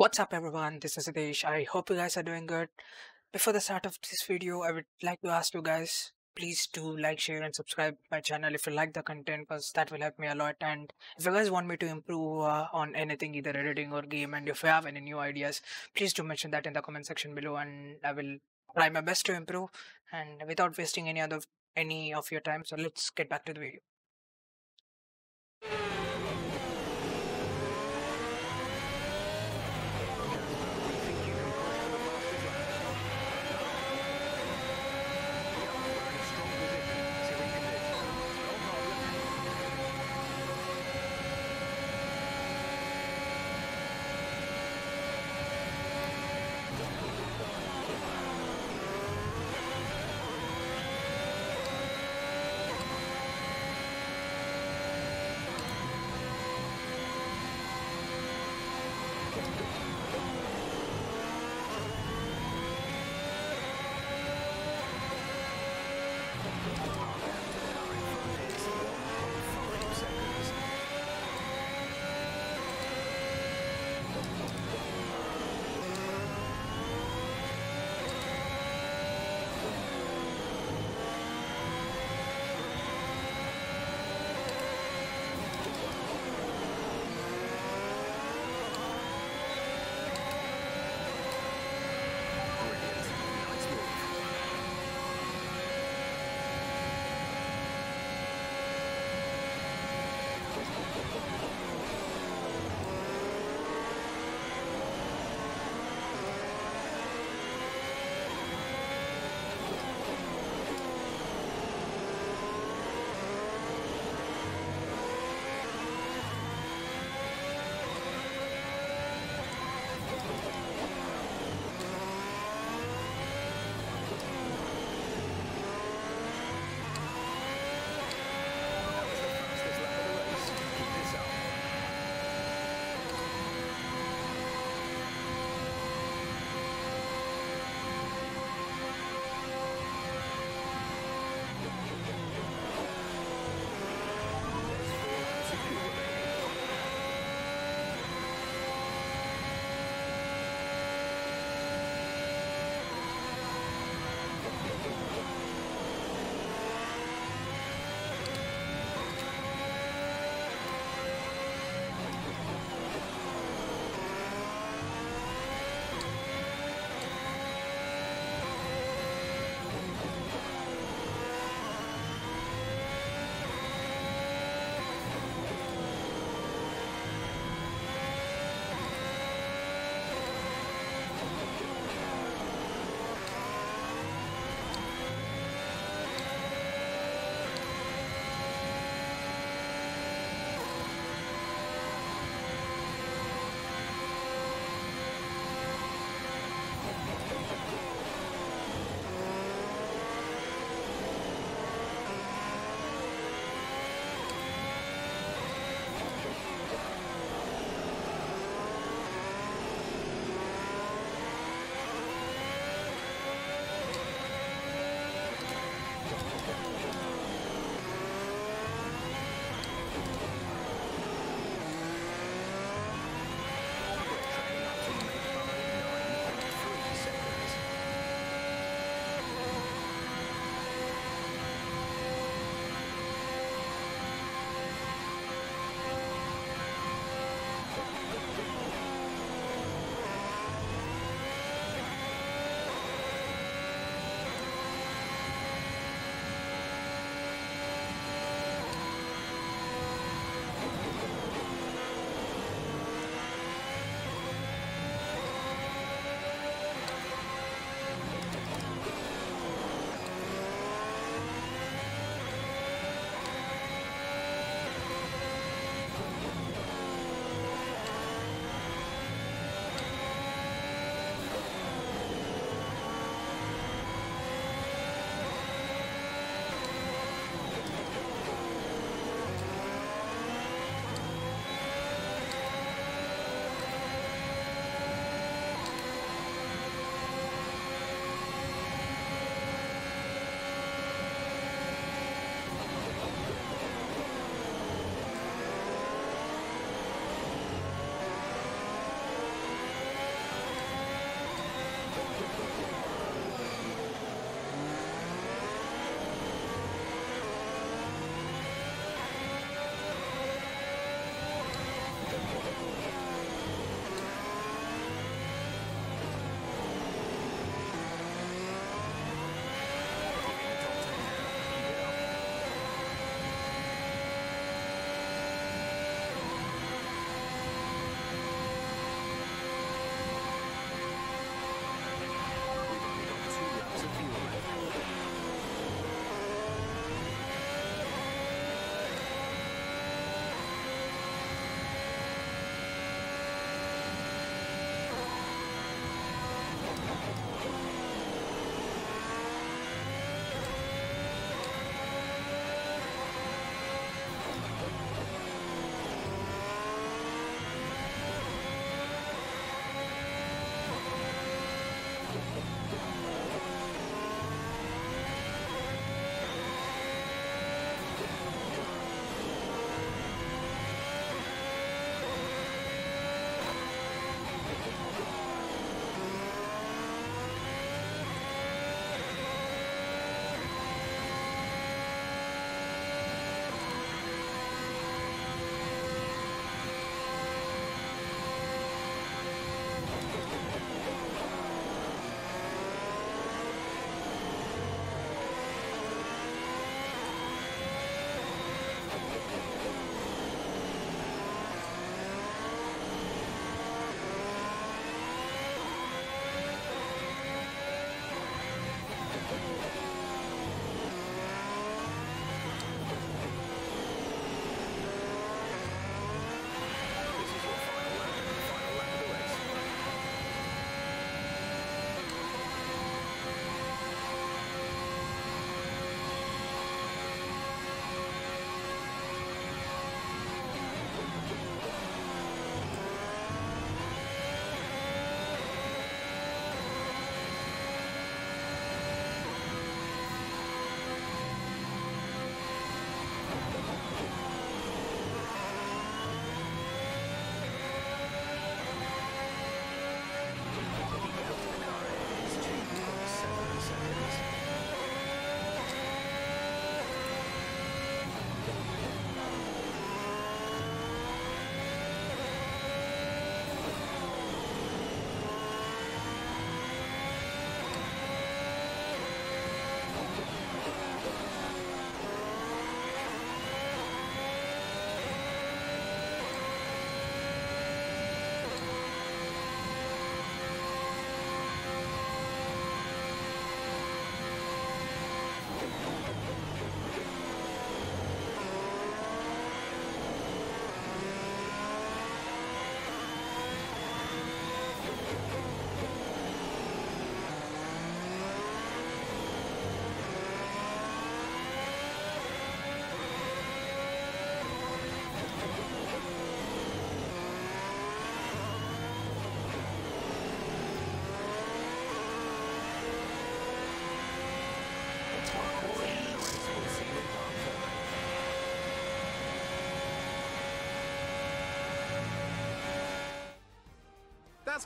What's up everyone, this is Hitesh. I hope you guys are doing good. Before the start of this video, I would like to ask you guys, please do like, share and subscribe my channel if you like the content because that will help me a lot. And if you guys want me to improve uh, on anything, either editing or game, and if you have any new ideas, please do mention that in the comment section below and I will try my best to improve and without wasting any other any of your time. So let's get back to the video.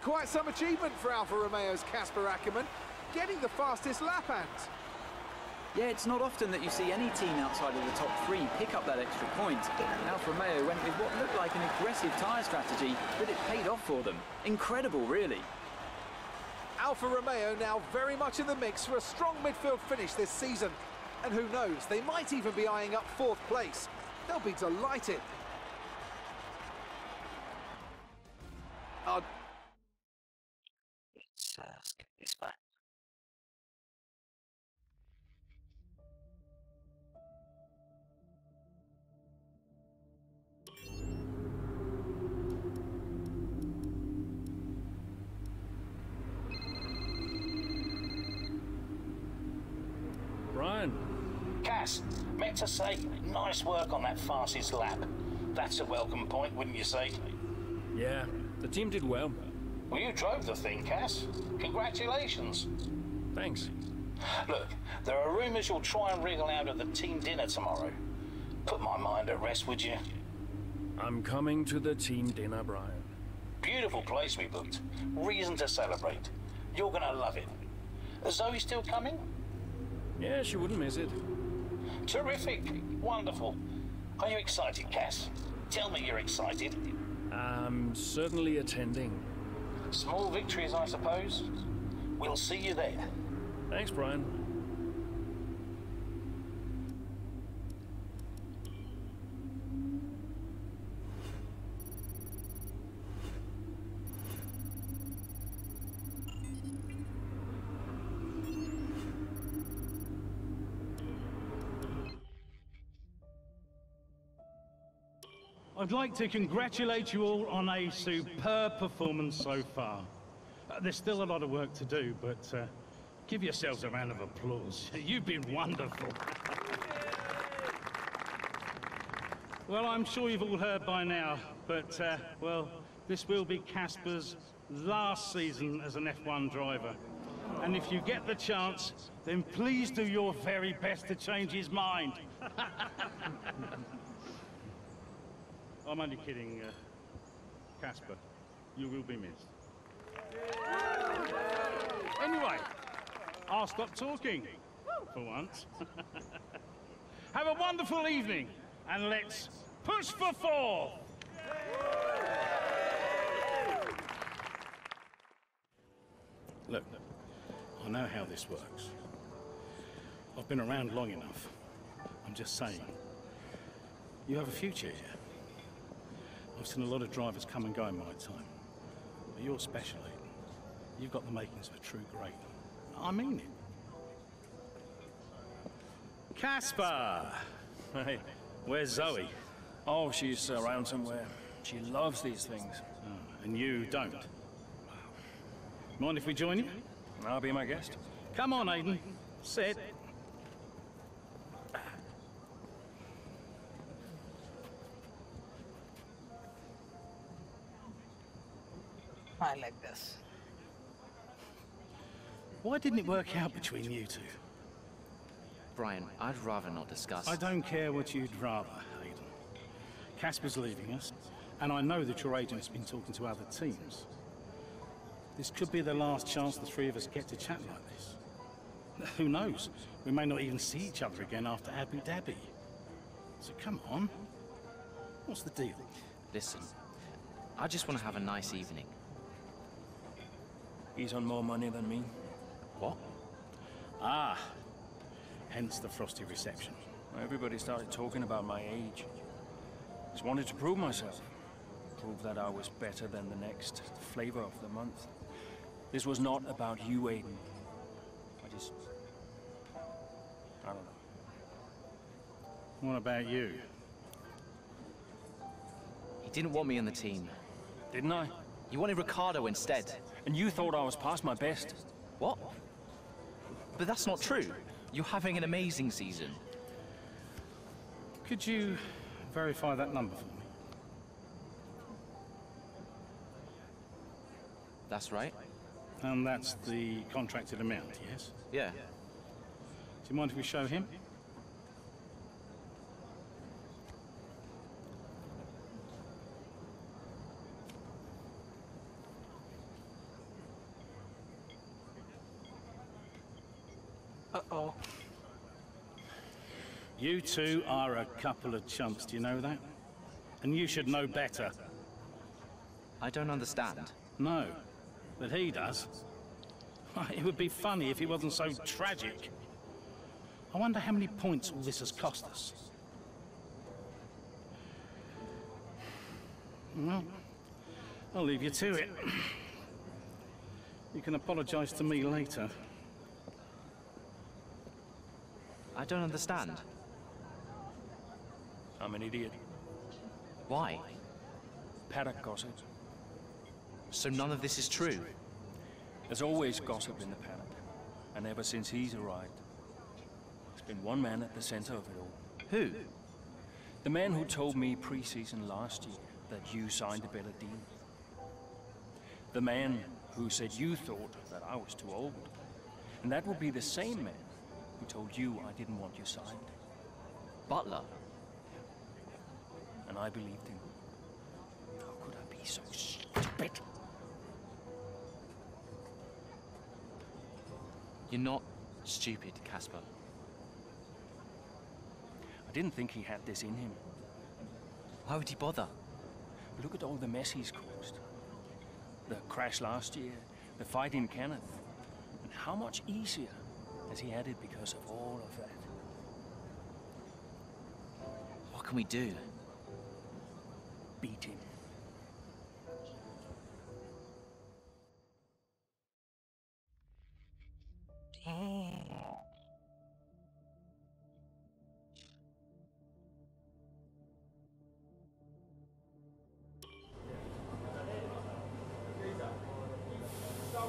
Quite some achievement for Alfa Romeo's Casper Ackermann, getting the fastest lap hand. Yeah, it's not often that you see any team outside of the top three pick up that extra point. Alfa Romeo went with what looked like an aggressive tyre strategy, but it paid off for them. Incredible, really. Alfa Romeo now very much in the mix for a strong midfield finish this season. And who knows, they might even be eyeing up fourth place. They'll be delighted. Uh, Let's uh, skip this part. Brian, Cass, meant to say, nice work on that fastest lap. That's a welcome point, wouldn't you say? yeah, the team did well. Well, you drove the thing, Cass. Congratulations. Thanks. Look, there are rumours you'll try and wriggle out of the team dinner tomorrow. Put my mind at rest, would you? I'm coming to the team dinner, Brian. Beautiful place we booked. Reason to celebrate. You're gonna love it. Is Zoe still coming? Yeah, she wouldn't miss it. Terrific. Wonderful. Are you excited, Cass? Tell me you're excited. I'm certainly attending. Small victories, I suppose. We'll see you there. Thanks, Brian. I'd like to congratulate you all on a superb performance so far. Uh, there's still a lot of work to do, but uh, give yourselves a round of applause. You've been wonderful. well, I'm sure you've all heard by now, but, uh, well, this will be Casper's last season as an F1 driver. And if you get the chance, then please do your very best to change his mind. I'm only kidding, uh, Casper. You will be missed. Anyway, I'll stop talking for once. Have a wonderful evening, and let's push for four. Look, I know how this works. I've been around long enough. I'm just saying, you have a future here. I've seen a lot of drivers come and go in my time. But you're special, Aiden. You've got the makings of a true great. I mean it. Casper! Hey. Where's Zoe? Oh, she's around somewhere. She loves these things. Oh, and you don't. Mind if we join you? I'll be my guest. Come on, Aiden. Sit. I like this. Why didn't it work out between you two? Brian, I'd rather not discuss. I don't care what you'd rather, Aiden. Casper's leaving us, and I know that your agent's been talking to other teams. This could be the last chance the three of us get to chat like this. Who knows? We may not even see each other again after Abu Dhabi. So come on. What's the deal? Listen, I just want to have a nice evening. He's on more money than me. What? Ah, hence the frosty reception. Everybody started talking about my age. Just wanted to prove myself. Prove that I was better than the next flavor of the month. This was not about you, Aiden. I just... I don't know. What about you? He didn't want me on the team. Didn't I? You wanted Ricciardo instead. And you thought I was past my best. What? But that's not true. You're having an amazing season. Could you verify that number for me? That's right? And that's the contracted amount, yes? Yeah. Do you mind if we show him? You two are a couple of chumps, do you know that? And you should know better. I don't understand. No, but he does. It would be funny if he wasn't so tragic. I wonder how many points all this has cost us. Well, I'll leave you to it. You can apologize to me later. I don't understand. I'm an idiot. Why? Paddock gossip. So none of this is true? There's always gossip in the paddock. And ever since he's arrived, there's been one man at the center of it all. Who? The man who told me pre-season last year that you signed a better deal. The man who said you thought that I was too old. And that would be the same man who told you I didn't want you signed. Butler? And I believed him. How could I be so stupid? You're not stupid, Casper. I didn't think he had this in him. Why would he bother? Look at all the mess he's caused. The crash last year, the fight in Kenneth. And how much easier has he had it because of all of that? What can we do? Beat him.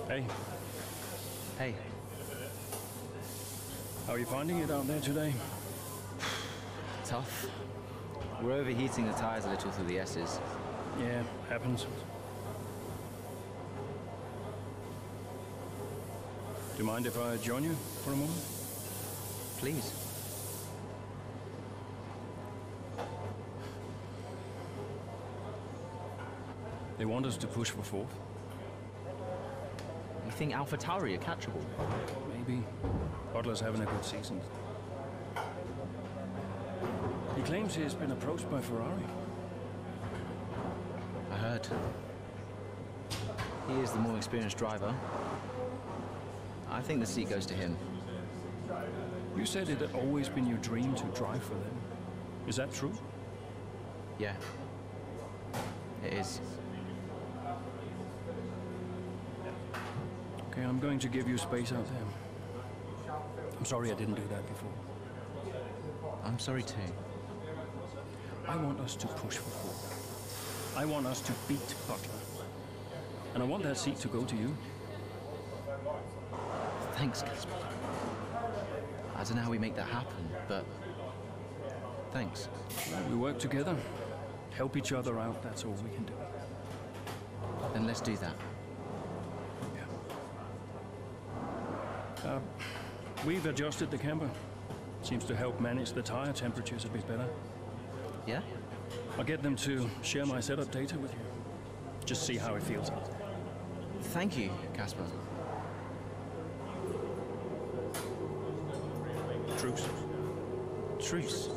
Hey, Hey, how are you finding it out there today? tough. We're overheating the tires a little through the S's. Yeah, happens. Do you mind if I join you for a moment? Please. They want us to push for fourth. You think AlphaTauri are catchable? Maybe. Butler's having a good season. He claims he's been approached by Ferrari. I heard. He is the more experienced driver. I think the seat goes to him. You said it had always been your dream to drive for them. Is that true? Yeah. It is. Okay, I'm going to give you space out there. I'm sorry I didn't do that before. I'm sorry too. I want us to push for four. I want us to beat Butler. And I want that seat to go to you. Thanks, Casper. I don't know how we make that happen, but thanks. We work together, help each other out, that's all we can do. Then let's do that. Uh, we've adjusted the camber. Seems to help manage the tire temperatures a bit better. Yeah? I'll get them to share my setup data with you. Just see how it feels out. Thank you, Casper. Truce. Truce.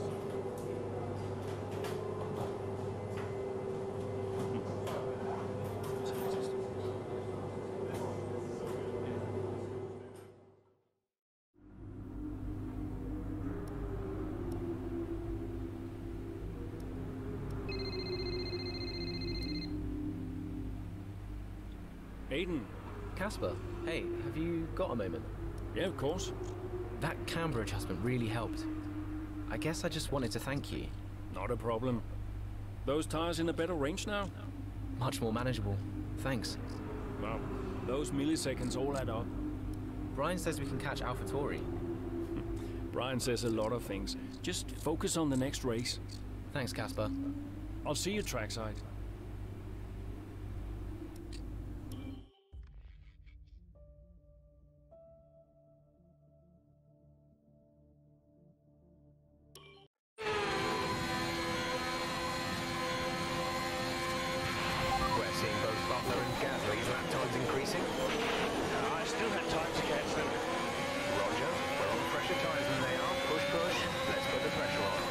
Aiden. Casper, hey, have you got a moment? Yeah, of course. That camber adjustment really helped. I guess I just wanted to thank you. Not a problem. Those tires in a better range now? Much more manageable. Thanks. Well, those milliseconds all add up. Brian says we can catch Alpha AlphaTauri. Brian says a lot of things. Just focus on the next race. Thanks, Casper. I'll see you trackside. racing. Uh, I still have time to catch them. Roger, we're on pressure tyres and they are. Push, push. Let's put the pressure on.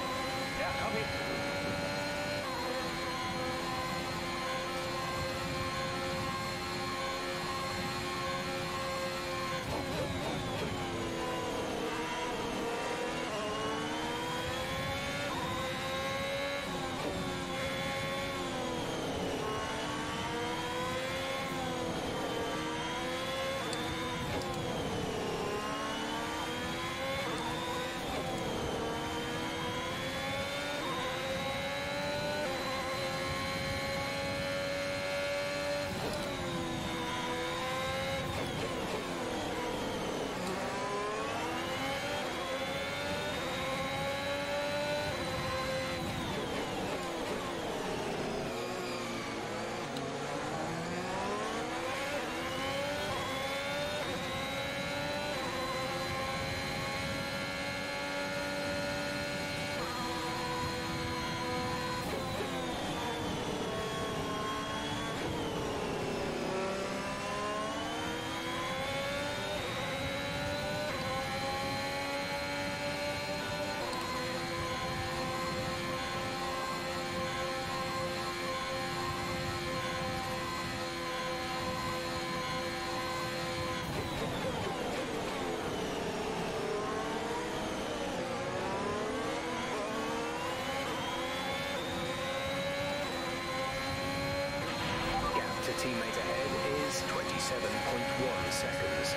Teammate ahead is 27.1 seconds.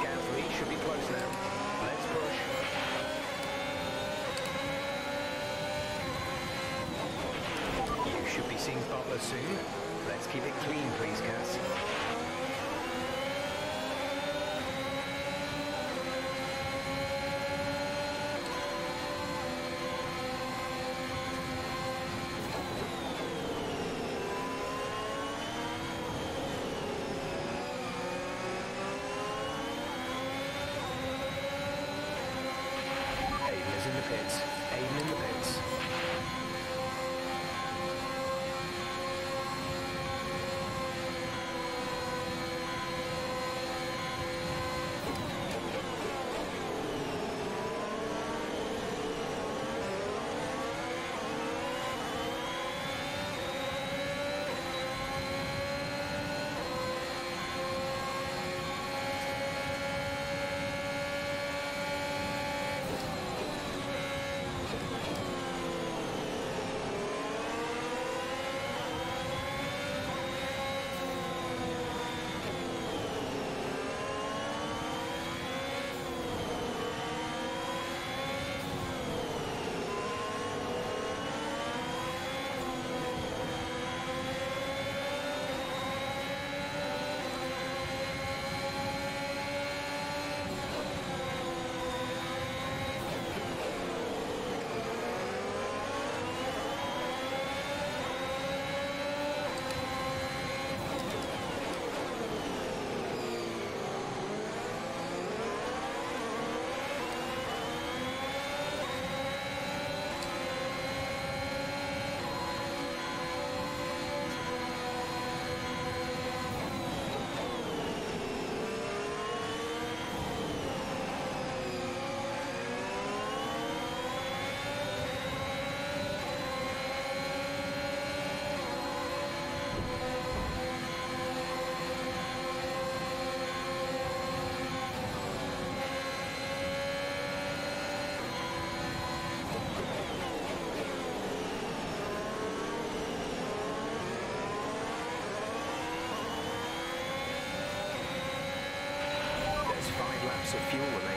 Gasly should be close now. Let's push. You should be seeing Butler Let's keep it clean, please, Cass. Of fuel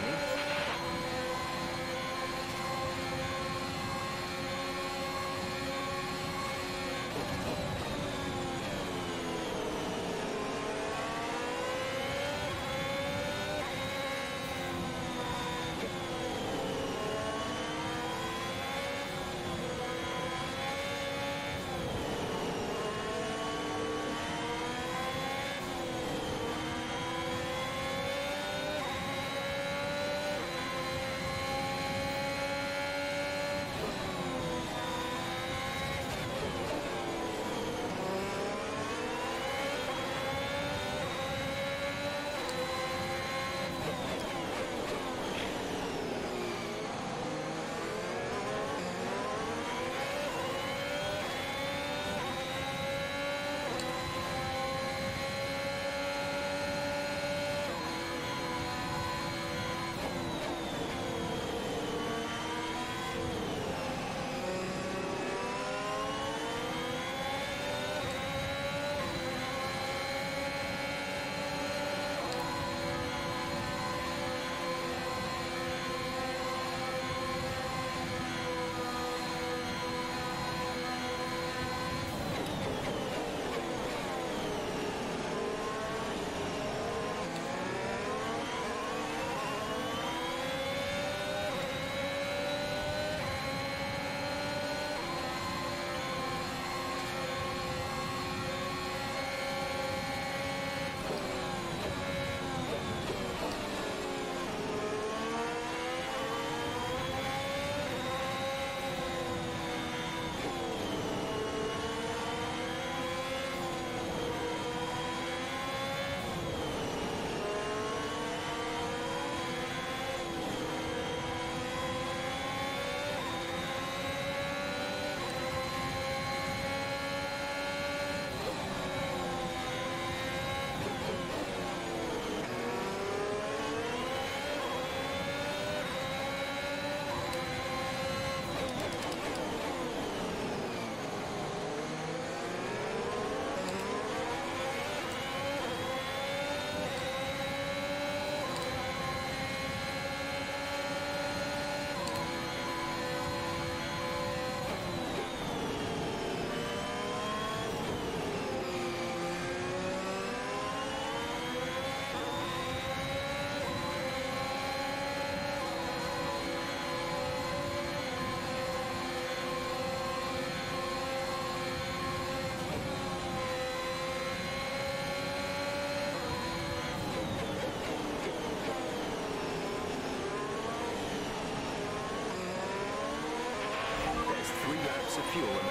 fuel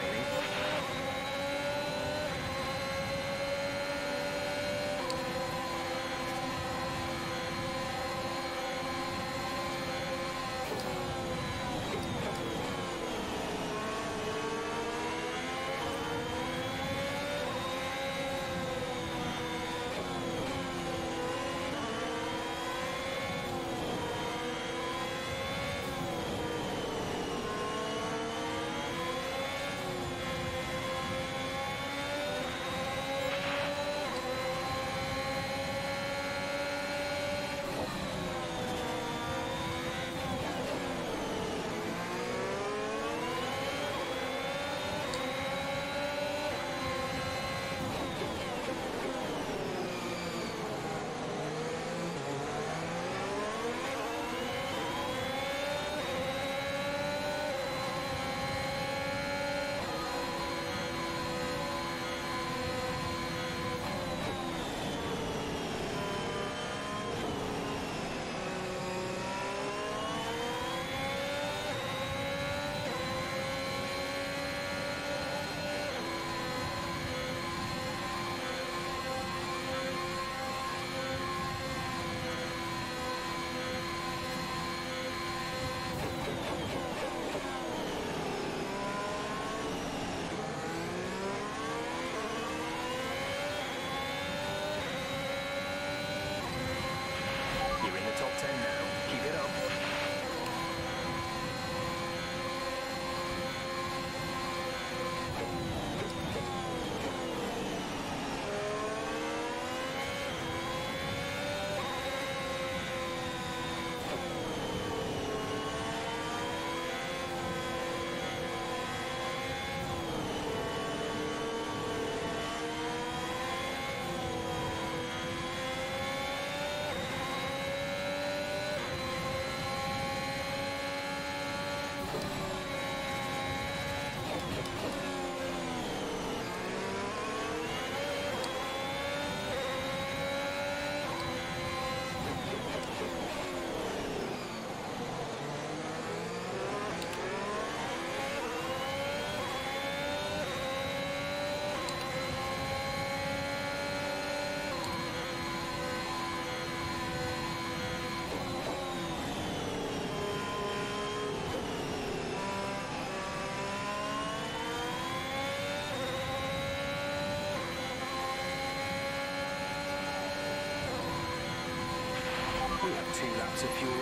have two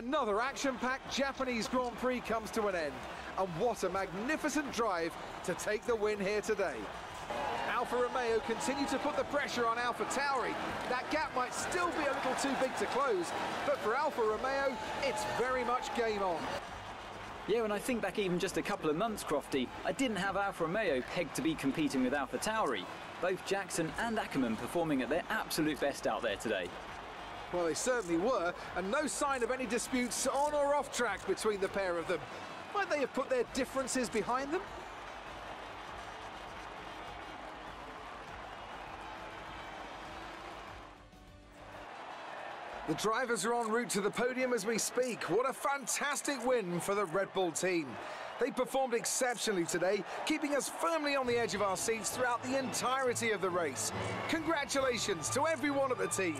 Another action-packed Japanese Grand Prix comes to an end. And what a magnificent drive to take the win here today. Alfa Romeo continue to put the pressure on AlphaTauri. That gap might still be a little too big to close, but for Alfa Romeo, it's very much game on. Yeah, when I think back even just a couple of months, Crofty, I didn't have Alfa Romeo pegged to be competing with AlphaTauri. Both Jackson and Ackerman performing at their absolute best out there today. Well, they certainly were, and no sign of any disputes on or off track between the pair of them. Might they have put their differences behind them? The drivers are en route to the podium as we speak. What a fantastic win for the Red Bull team. They performed exceptionally today, keeping us firmly on the edge of our seats throughout the entirety of the race. Congratulations to everyone at the team.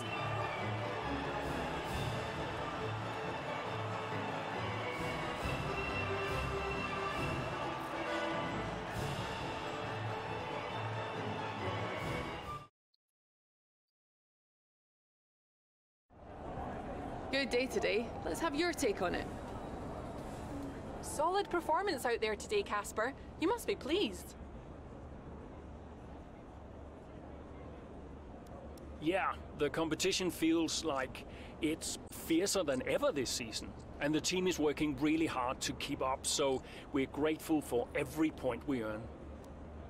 Good day today. Let's have your take on it. Solid performance out there today, Casper. You must be pleased. Yeah, the competition feels like it's fiercer than ever this season. And the team is working really hard to keep up, so we're grateful for every point we earn.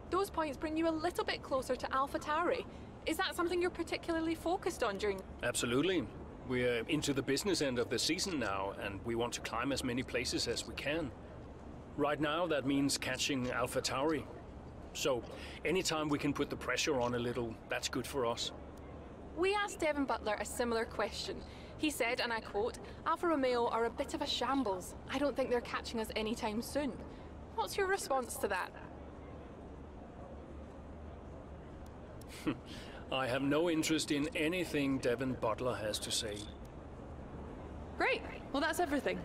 Those points bring you a little bit closer to AlphaTauri. Is that something you're particularly focused on during... Absolutely. We're into the business end of the season now, and we want to climb as many places as we can. Right now, that means catching AlphaTauri. So, anytime we can put the pressure on a little, that's good for us. We asked Devon Butler a similar question. He said, and I quote, Alfa Romeo are a bit of a shambles. I don't think they're catching us anytime soon. What's your response to that? I have no interest in anything Devon Butler has to say. Great. Well, that's everything.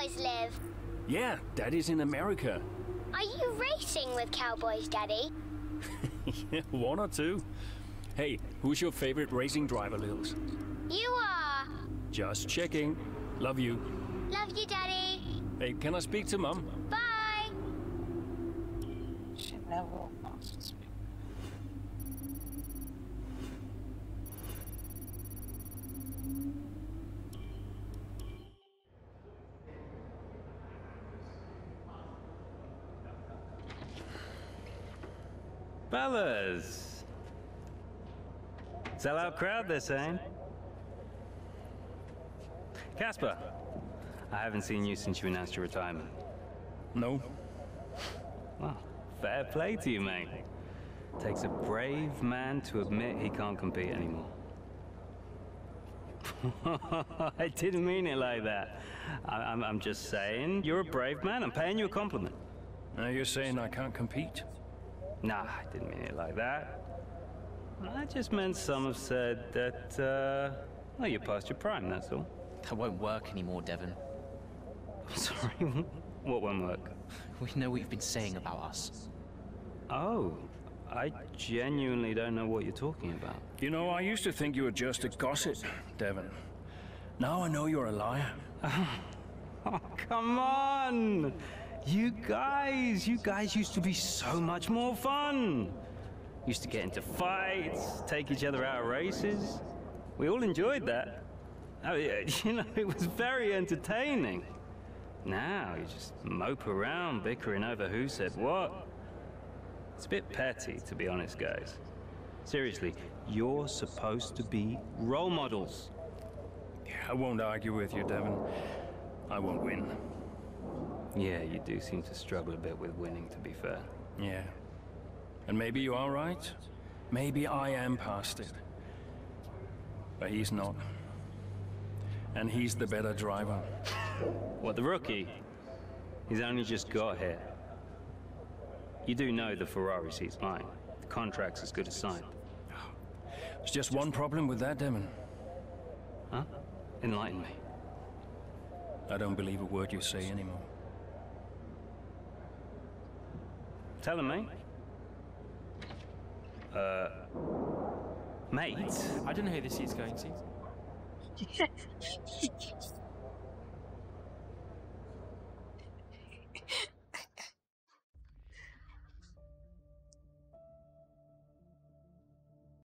Cowboys live. Yeah, Daddy's in America. Are you racing with cowboys, Daddy? yeah, one or two. Hey, who's your favorite racing driver, Lils? You are. Just checking. Love you. Love you, Daddy. Hey, can I speak to Mum? Bye. She never wants to speak. Fellas! Sell-out crowd, they're eh? saying. Casper, I haven't seen you since you announced your retirement. No. Well, fair play to you, mate. Takes a brave man to admit he can't compete anymore. I didn't mean it like that. I, am I'm just saying, you're a brave man. I'm paying you a compliment. Now you're saying I can't compete? Nah, I didn't mean it like that. I just meant some have said that, uh, well, you're past your prime, that's all. That won't work anymore, Devon. Sorry, what won't work? We know what you've been saying about us. Oh, I genuinely don't know what you're talking about. You know, I used to think you were just a gossip, Devon. Now I know you're a liar. oh, come on! You guys, you guys used to be so much more fun. Used to get into fights, take each other out of races. We all enjoyed that. Oh, I mean, you know, it was very entertaining. Now you just mope around bickering over who said what. It's a bit petty, to be honest, guys. Seriously, you're supposed to be role models. I won't argue with you, Devon. I won't win. Yeah, you do seem to struggle a bit with winning, to be fair. Yeah. And maybe you are right. Maybe I am past it. But he's not. And he's the better driver. What, the rookie? He's only just got here. You do know the Ferrari seat's mine. The contract's as good as signed. There's just one problem with that, Devon. Huh? Enlighten me. I don't believe a word you say anymore. Tell him, mate. Uh... Mate? I don't know who this is going to.